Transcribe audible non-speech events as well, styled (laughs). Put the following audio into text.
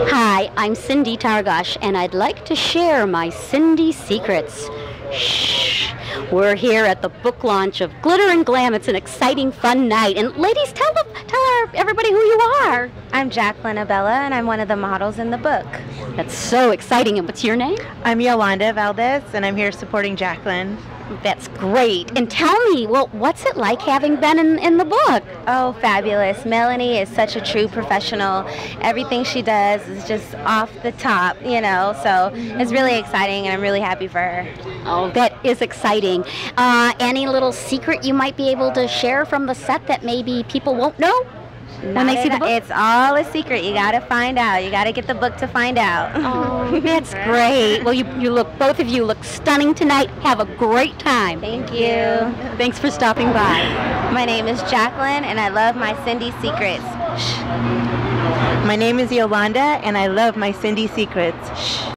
Hi, I'm Cyndi Targosz, and I'd like to share my Cyndi secrets. Shh. We're here at the book launch of Glitter and Glam. It's an exciting, fun night. And ladies, tell them, tell our, everybody who you are. I'm Jacqueline Abella, and I'm one of the models in the book. That's so exciting. And what's your name? I'm Yolanda Valdez, and I'm here supporting Jacqueline. That's great. And tell me, well, what's it like having been in, in the book? Oh, fabulous. Melanie is such a true professional. Everything she does is just off the top, you know, so it's really exciting, and I'm really happy for her. Oh, that is exciting. Uh, any little secret you might be able to share from the set that maybe people won't know? When they see the book? It's all a secret. You got to find out. You got to get the book to find out. Oh, (laughs) that's great. Well, you, you look, both of you look stunning tonight. Have a great time. Thank you. Thanks for stopping by. My name is Jacqueline, and I love my Cyndi secrets. My name is Yolanda, and I love my Cyndi secrets.